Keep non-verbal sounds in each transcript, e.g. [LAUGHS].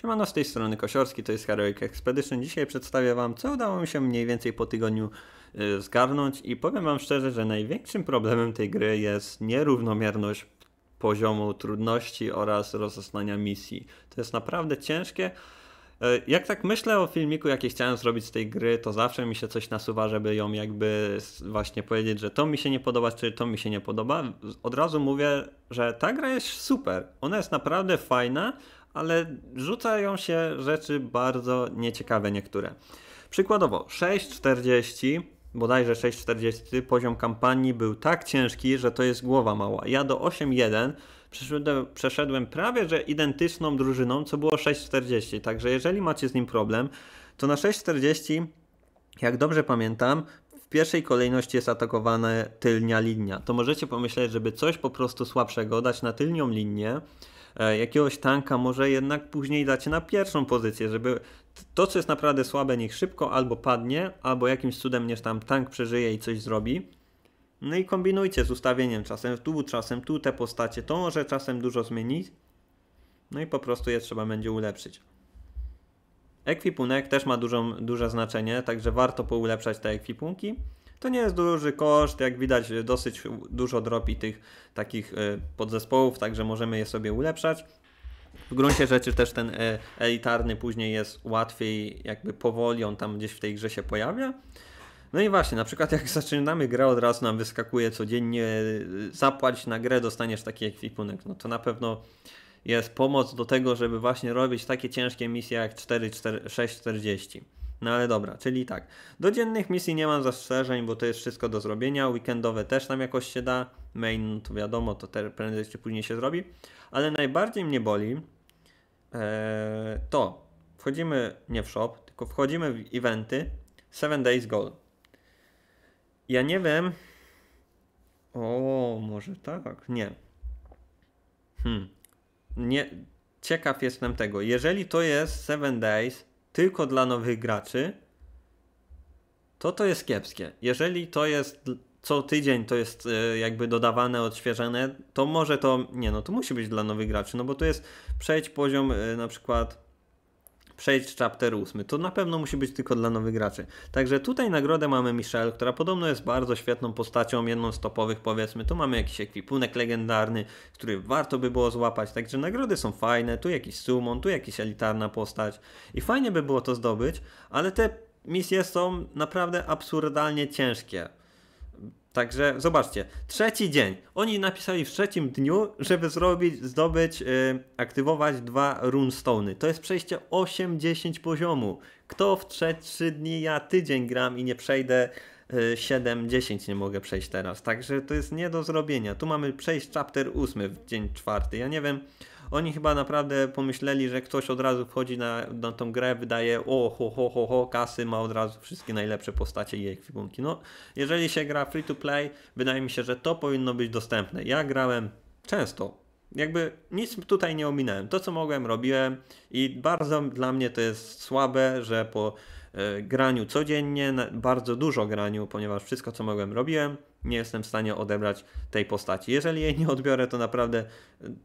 Siemano, z tej strony Kosiorski, to jest Heroic Expedition. Dzisiaj przedstawię Wam, co udało mi się mniej więcej po tygodniu y, zgarnąć i powiem Wam szczerze, że największym problemem tej gry jest nierównomierność poziomu trudności oraz rozeznania misji. To jest naprawdę ciężkie. Y, jak tak myślę o filmiku, jaki chciałem zrobić z tej gry, to zawsze mi się coś nasuwa, żeby ją jakby właśnie powiedzieć, że to mi się nie podoba, czy to mi się nie podoba. Od razu mówię, że ta gra jest super. Ona jest naprawdę fajna, ale rzucają się rzeczy bardzo nieciekawe niektóre. Przykładowo 6.40, bodajże 6.40, poziom kampanii był tak ciężki, że to jest głowa mała. Ja do 8.1 przeszedłem, przeszedłem prawie że identyczną drużyną, co było 6.40, także jeżeli macie z nim problem, to na 6.40, jak dobrze pamiętam, w pierwszej kolejności jest atakowana tylnia linia. To możecie pomyśleć, żeby coś po prostu słabszego dać na tylnią linię, jakiegoś tanka może jednak później dacie na pierwszą pozycję, żeby to, co jest naprawdę słabe, niech szybko albo padnie, albo jakimś cudem niech tam tank przeżyje i coś zrobi. No i kombinujcie z ustawieniem czasem tu, czasem tu te postacie. To może czasem dużo zmienić. No i po prostu je trzeba będzie ulepszyć. Ekwipunek też ma dużą, duże znaczenie, także warto poulepszać te ekwipunki. To nie jest duży koszt, jak widać dosyć dużo dropi tych takich e, podzespołów, także możemy je sobie ulepszać. W gruncie rzeczy też ten e, elitarny później jest łatwiej, jakby powoli on tam gdzieś w tej grze się pojawia. No i właśnie, na przykład jak [LAUGHS] zaczynamy grę, od razu nam wyskakuje codziennie e, zapłać na grę, dostaniesz taki ekwipunek. No to na pewno jest pomoc do tego, żeby właśnie robić takie ciężkie misje jak 4, 4 640. No ale dobra, czyli tak. Do dziennych misji nie mam zastrzeżeń, bo to jest wszystko do zrobienia. Weekendowe też nam jakoś się da. Main to wiadomo, to te, prędzej czy później się zrobi. Ale najbardziej mnie boli ee, to wchodzimy nie w shop, tylko wchodzimy w eventy 7 Days Goal. Ja nie wiem. O, może tak? Nie. Hmm. Nie. Ciekaw jestem tego. Jeżeli to jest 7 Days, tylko dla nowych graczy, to to jest kiepskie. Jeżeli to jest co tydzień to jest e, jakby dodawane, odświeżane, to może to, nie no, to musi być dla nowych graczy, no bo to jest przejdź poziom e, na przykład przejdź chapter 8. To na pewno musi być tylko dla nowych graczy. Także tutaj nagrodę mamy Michelle, która podobno jest bardzo świetną postacią, jedną z topowych powiedzmy. Tu mamy jakiś ekwipunek legendarny, który warto by było złapać. Także nagrody są fajne. Tu jakiś summon, tu jakiś elitarna postać. I fajnie by było to zdobyć, ale te misje są naprawdę absurdalnie ciężkie. Także zobaczcie, trzeci dzień. Oni napisali w trzecim dniu, żeby zrobić, zdobyć, yy, aktywować dwa runestone'y. To jest przejście 8-10 poziomu. Kto w 3 dni, ja tydzień gram i nie przejdę yy, 7-10 nie mogę przejść teraz. Także to jest nie do zrobienia. Tu mamy przejść chapter 8 w dzień czwarty. Ja nie wiem, oni chyba naprawdę pomyśleli, że ktoś od razu wchodzi na, na tą grę, wydaje o ho, ho, ho, ho, kasy, ma od razu wszystkie najlepsze postacie i ekwipunki. No, jeżeli się gra free to play, wydaje mi się, że to powinno być dostępne. Ja grałem często, jakby nic tutaj nie ominąłem. To, co mogłem, robiłem i bardzo dla mnie to jest słabe, że po graniu codziennie, bardzo dużo graniu, ponieważ wszystko, co mogłem, robiłem, nie jestem w stanie odebrać tej postaci. Jeżeli jej nie odbiorę, to naprawdę,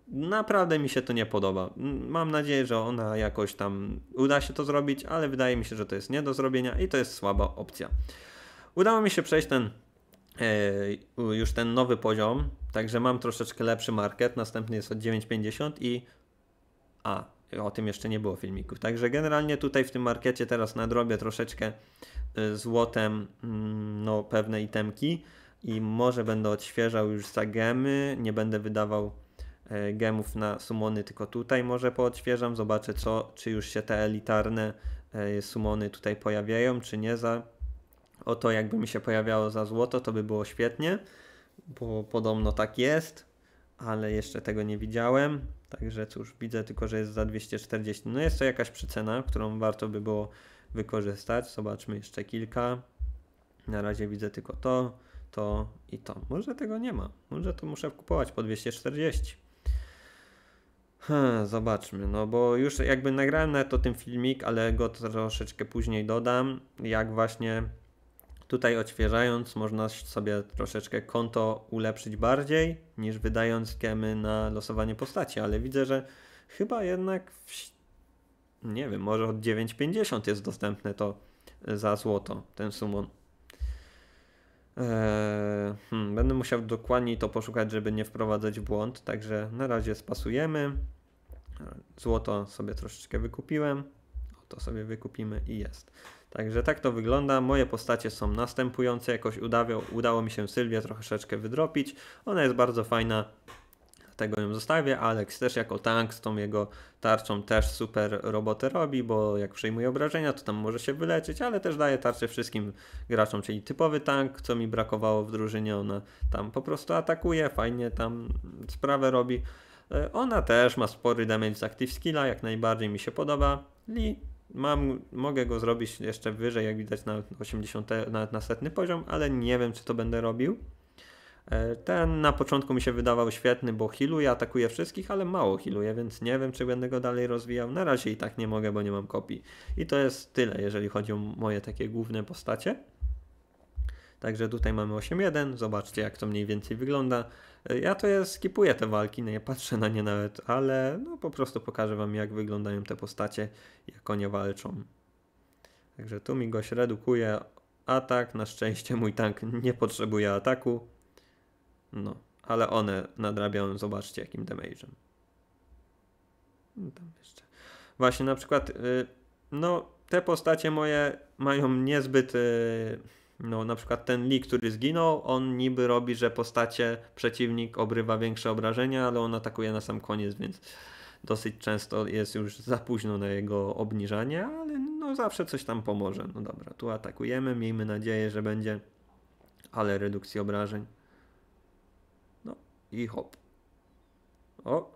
naprawdę mi się to nie podoba. Mam nadzieję, że ona jakoś tam uda się to zrobić, ale wydaje mi się, że to jest nie do zrobienia i to jest słaba opcja. Udało mi się przejść ten e, już ten nowy poziom, także mam troszeczkę lepszy market, następny jest od 9,50 i a, o tym jeszcze nie było filmików. Także generalnie tutaj w tym markecie teraz nadrobię troszeczkę e, złotem mm, no, pewne itemki i może będę odświeżał już za gemy, nie będę wydawał e, gemów na sumony, tylko tutaj może poodświeżam, zobaczę co, czy już się te elitarne e, sumony tutaj pojawiają, czy nie za oto jakby mi się pojawiało za złoto, to by było świetnie, bo podobno tak jest, ale jeszcze tego nie widziałem, także cóż, widzę tylko, że jest za 240, no jest to jakaś przycena, którą warto by było wykorzystać, zobaczmy jeszcze kilka, na razie widzę tylko to, to i to. Może tego nie ma. Może to muszę kupować po 240. Hmm, zobaczmy, no bo już jakby nagrałem na to ten filmik, ale go troszeczkę później dodam, jak właśnie tutaj odświeżając można sobie troszeczkę konto ulepszyć bardziej niż wydając gemy na losowanie postaci, ale widzę, że chyba jednak w... nie wiem, może od 9,50 jest dostępne to za złoto, ten summon. Eee, hmm, będę musiał dokładniej to poszukać, żeby nie wprowadzać w błąd, także na razie spasujemy. Złoto sobie troszeczkę wykupiłem. To sobie wykupimy i jest. Także tak to wygląda. Moje postacie są następujące. Jakoś udało, udało mi się Sylwię troszeczkę wydropić. Ona jest bardzo fajna. Tego ją zostawię. Alex też jako tank z tą jego tarczą też super robotę robi, bo jak przyjmuje obrażenia, to tam może się wyleczyć, ale też daje tarczę wszystkim graczom, czyli typowy tank, co mi brakowało w drużynie. Ona tam po prostu atakuje, fajnie tam sprawę robi. E, ona też ma spory damage z active skilla, jak najbardziej mi się podoba. Lee mam, mogę go zrobić jeszcze wyżej, jak widać na 80, nawet na setny poziom, ale nie wiem, czy to będę robił. E, ten na początku mi się wydawał świetny, bo healuje, atakuje wszystkich, ale mało healuje, więc nie wiem, czy będę go dalej rozwijał. Na razie i tak nie mogę, bo nie mam kopii. I to jest tyle, jeżeli chodzi o moje takie główne postacie. Także tutaj mamy 8-1, zobaczcie jak to mniej więcej wygląda. Ja to ja skipuję te walki, no nie patrzę na nie nawet, ale no po prostu pokażę wam jak wyglądają te postacie, jak one walczą. Także tu mi goś redukuje atak, na szczęście mój tank nie potrzebuje ataku. No, ale one nadrabiają, zobaczcie jakim damage'em. No, tam jeszcze. Właśnie na przykład, y, no te postacie moje mają niezbyt y, no, na przykład ten Lee, który zginął, on niby robi, że postacie przeciwnik obrywa większe obrażenia, ale on atakuje na sam koniec, więc dosyć często jest już za późno na jego obniżanie, ale no zawsze coś tam pomoże. No dobra, tu atakujemy, miejmy nadzieję, że będzie, ale redukcji obrażeń. No i hop. O.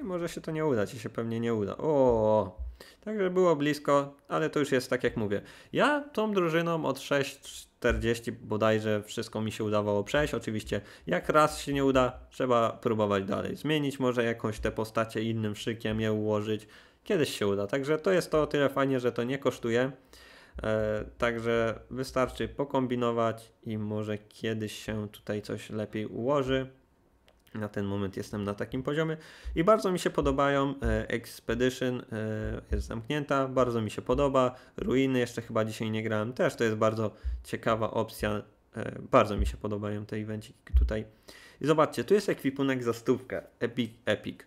I może się to nie uda, ci się pewnie nie uda. O. Także było blisko, ale to już jest tak jak mówię. Ja tą drużyną od 6.40 bodajże wszystko mi się udawało przejść. Oczywiście jak raz się nie uda, trzeba próbować dalej. Zmienić może jakąś te postacie innym szykiem, je ułożyć. Kiedyś się uda. Także to jest to o tyle fajnie, że to nie kosztuje. E, także wystarczy pokombinować i może kiedyś się tutaj coś lepiej ułoży. Na ten moment jestem na takim poziomie i bardzo mi się podobają. E, Expedition e, jest zamknięta, bardzo mi się podoba. Ruiny jeszcze chyba dzisiaj nie grałem, też to jest bardzo ciekawa opcja. E, bardzo mi się podobają te evenciki tutaj. I zobaczcie, tu jest ekwipunek za stówkę, Epic, Epic.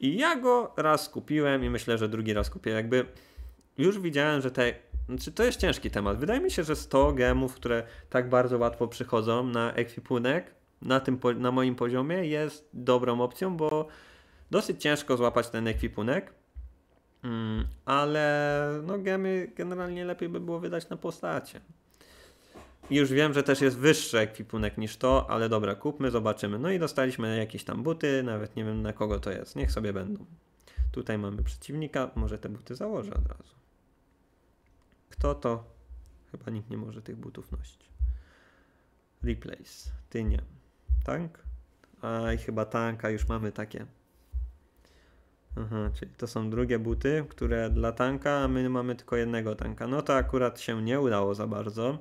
I ja go raz kupiłem i myślę, że drugi raz kupię. Jakby już widziałem, że te. Znaczy, to jest ciężki temat. Wydaje mi się, że 100 gemów, które tak bardzo łatwo przychodzą na ekwipunek, na, tym, na moim poziomie jest dobrą opcją, bo dosyć ciężko złapać ten ekwipunek, mm, ale no gemy generalnie lepiej by było wydać na postacie. Już wiem, że też jest wyższy ekwipunek niż to, ale dobra, kupmy, zobaczymy. No i dostaliśmy jakieś tam buty, nawet nie wiem na kogo to jest, niech sobie będą. Tutaj mamy przeciwnika, może te buty założę od razu. Kto to? Chyba nikt nie może tych butów nosić. Replace, ty nie. Tank? A i chyba tanka już mamy takie. Aha, czyli to są drugie buty, które dla tanka, a my mamy tylko jednego tanka. No to akurat się nie udało za bardzo.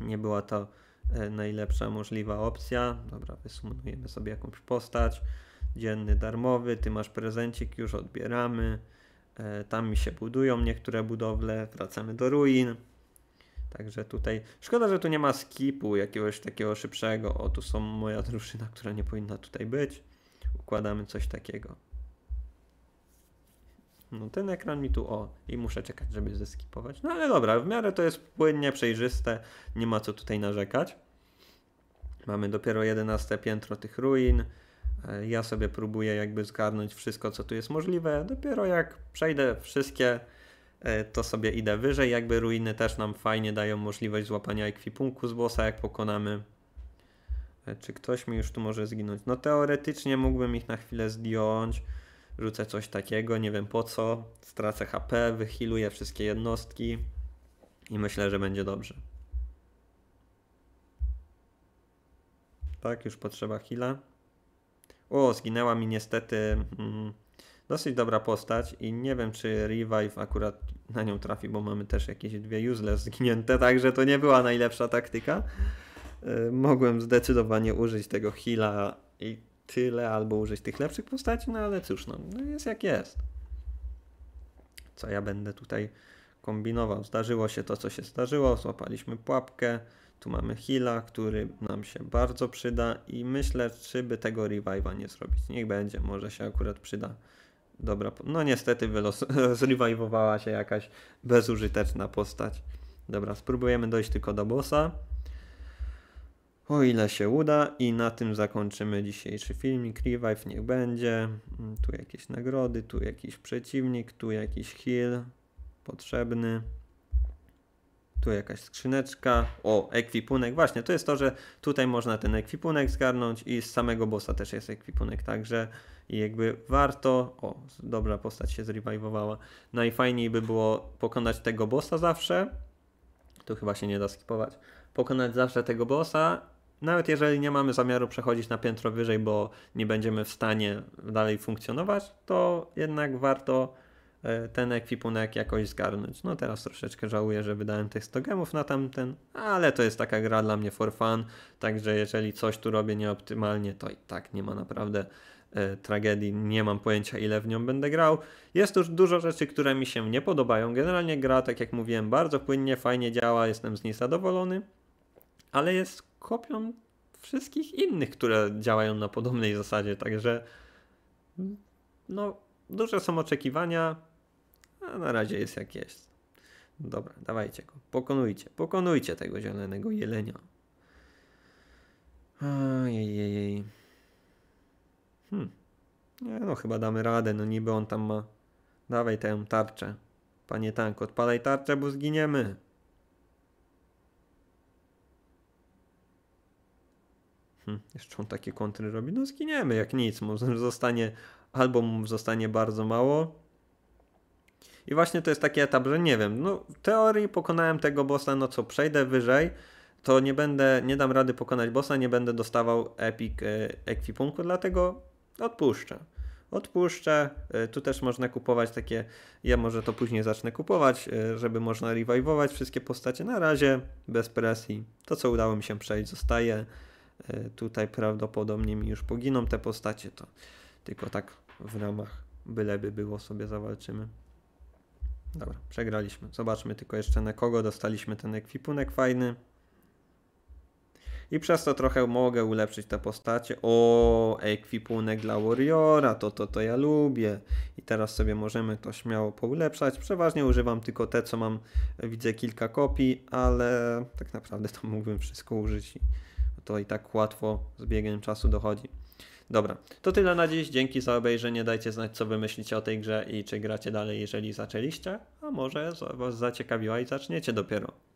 Nie była to e, najlepsza możliwa opcja. Dobra, wysumujemy sobie jakąś postać. Dzienny darmowy, ty masz prezencik, już odbieramy. E, tam mi się budują niektóre budowle, wracamy do ruin. Także tutaj szkoda, że tu nie ma skipu jakiegoś takiego szybszego. O, tu są moja drużyna, która nie powinna tutaj być. Układamy coś takiego. No ten ekran mi tu o i muszę czekać, żeby zeskipować. No ale dobra, w miarę to jest płynnie, przejrzyste, nie ma co tutaj narzekać. Mamy dopiero 11 piętro tych ruin. E, ja sobie próbuję jakby zgarnąć wszystko, co tu jest możliwe. Dopiero jak przejdę wszystkie to sobie idę wyżej. Jakby ruiny też nam fajnie dają możliwość złapania ekwipunku z bossa, jak pokonamy. E, czy ktoś mi już tu może zginąć? No teoretycznie mógłbym ich na chwilę zdjąć. Rzucę coś takiego, nie wiem po co. Stracę HP, wychiluję wszystkie jednostki i myślę, że będzie dobrze. Tak, już potrzeba heala. O, zginęła mi niestety... Mm, Dosyć dobra postać i nie wiem, czy Revive akurat na nią trafi, bo mamy też jakieś dwie useless zginięte, także to nie była najlepsza taktyka. Yy, mogłem zdecydowanie użyć tego heala i tyle, albo użyć tych lepszych postaci, no ale cóż, no, no jest jak jest. co ja będę tutaj kombinował. Zdarzyło się to, co się zdarzyło, złapaliśmy pułapkę, tu mamy heala, który nam się bardzo przyda i myślę, czy by tego revive'a nie zrobić. Niech będzie, może się akurat przyda. Dobra, no niestety [LAUGHS] zrewivowała się jakaś bezużyteczna postać. Dobra, spróbujemy dojść tylko do bossa. O ile się uda i na tym zakończymy dzisiejszy filmik. Revive niech będzie. Mm, Tu jakieś nagrody, tu jakiś przeciwnik, tu jakiś heal potrzebny. Tu jakaś skrzyneczka. O, ekwipunek. Właśnie, to jest to, że tutaj można ten ekwipunek zgarnąć i z samego bossa też jest ekwipunek, także i jakby warto. O, dobra postać się zrewivowała. Najfajniej by było pokonać tego bossa zawsze. Tu chyba się nie da skipować. Pokonać zawsze tego bossa. Nawet jeżeli nie mamy zamiaru przechodzić na piętro wyżej, bo nie będziemy w stanie dalej funkcjonować, to jednak warto ten ekwipunek jakoś zgarnąć. No teraz troszeczkę żałuję, że wydałem tych 100 gemów na tamten, ale to jest taka gra dla mnie for fun, także jeżeli coś tu robię nieoptymalnie, to i tak nie ma naprawdę e, tragedii, nie mam pojęcia ile w nią będę grał. Jest już dużo rzeczy, które mi się nie podobają. Generalnie gra, tak jak mówiłem, bardzo płynnie, fajnie działa, jestem z niej zadowolony, ale jest kopią wszystkich innych, które działają na podobnej zasadzie, także no, duże są oczekiwania, na razie jest jak jest. Dobra, dawajcie go, pokonujcie, pokonujcie tego zielonego jelenia. Ojej. Hmm. Nie no, chyba damy radę, no niby on tam ma... Dawaj tę tarczę. Panie tank, odpalaj tarczę, bo zginiemy. Hm, jeszcze on takie kontry robi. No zginiemy jak nic. Może zostanie, albo mu zostanie bardzo mało. I właśnie to jest taki etap, że nie wiem. No w teorii pokonałem tego bossa, no co przejdę wyżej, to nie będę, nie dam rady pokonać bossa, nie będę dostawał epic e, ekwipunku, dlatego odpuszczę. Odpuszczę. E, Tu też można kupować takie. Ja może to później zacznę kupować, e, żeby można revivować wszystkie postacie. Na razie bez presji. To, co udało mi się przejść, zostaje. Tutaj prawdopodobnie mi już poginą te postacie, to tylko tak w ramach byleby było sobie zawalczymy. Dobra, przegraliśmy. Zobaczmy tylko jeszcze na kogo dostaliśmy ten ekwipunek fajny. I przez to trochę mogę ulepszyć te postacie. O, ekwipunek dla Warriora, to, to, to ja lubię. I teraz sobie możemy to śmiało poulepszać. Przeważnie używam tylko te, co mam, widzę kilka kopii, ale tak naprawdę to mógłbym wszystko użyć i to i tak łatwo z biegiem czasu dochodzi. Dobra, to tyle na dziś. Dzięki za obejrzenie. Dajcie znać, co wy myślicie o tej grze i czy gracie dalej, jeżeli zaczęliście, a może was zaciekawiła i zaczniecie dopiero.